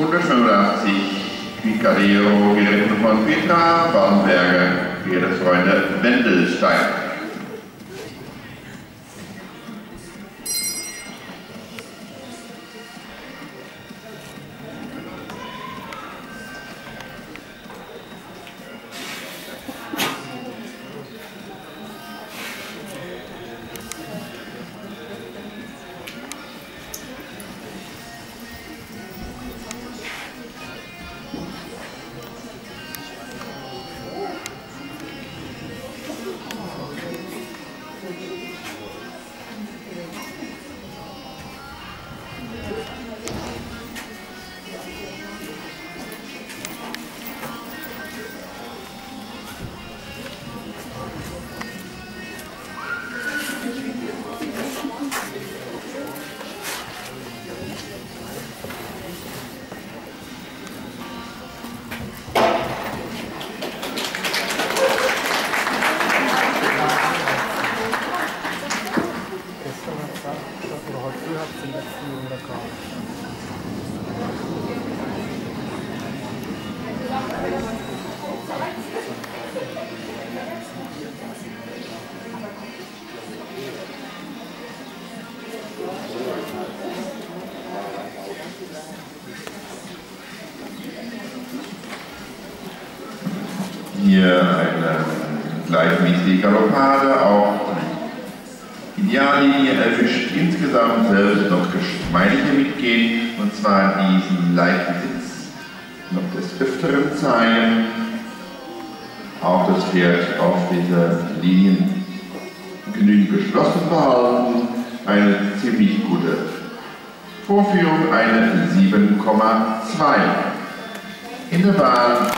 185 Vicario geritten von Petra Baumberger, ihre Freunde Wendelstein. Hier eine gleichmäßige Galoppade, auch Ideallinie erwischt insgesamt selbst noch geschmeidiger mitgehen, und zwar diesen leichten Sitz noch des Öfteren zeigen. Auch das Pferd auf dieser Linie genügend geschlossen behalten. Eine ziemlich gute Vorführung, eine 7,2. In der Bahn